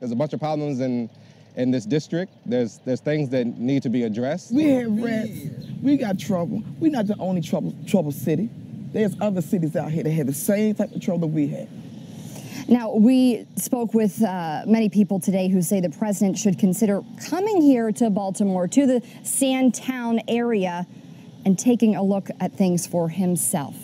There's a bunch of problems in in this district. There's there's things that need to be addressed. We have rats. We got trouble. We're not the only trouble trouble city. There's other cities out here that have the same type of trouble we have. Now, we spoke with uh, many people today who say the president should consider coming here to Baltimore, to the Sandtown area, and taking a look at things for himself.